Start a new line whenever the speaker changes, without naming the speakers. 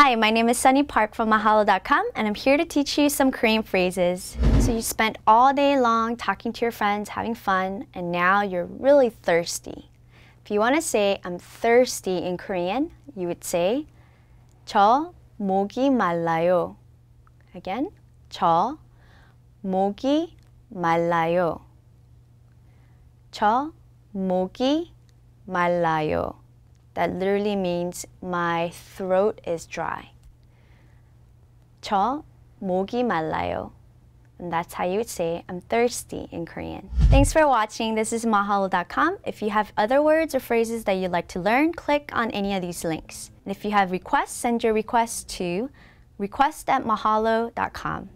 Hi, my name is Sunny Park from Mahalo.com and I'm here to teach you some Korean phrases. So you spent all day long talking to your friends, having fun, and now you're really thirsty. If you want to say I'm thirsty in Korean, you would say 저 목이 말라요. Again, 저 목이 말라요. 저 목이 말라요. That literally means my throat is dry. 저 목이 말라요. And that's how you would say I'm thirsty in Korean. Thanks for watching. This is mahalo.com. If you have other words or phrases that you'd like to learn, click on any of these links. And if you have requests, send your requests to request at mahalo.com.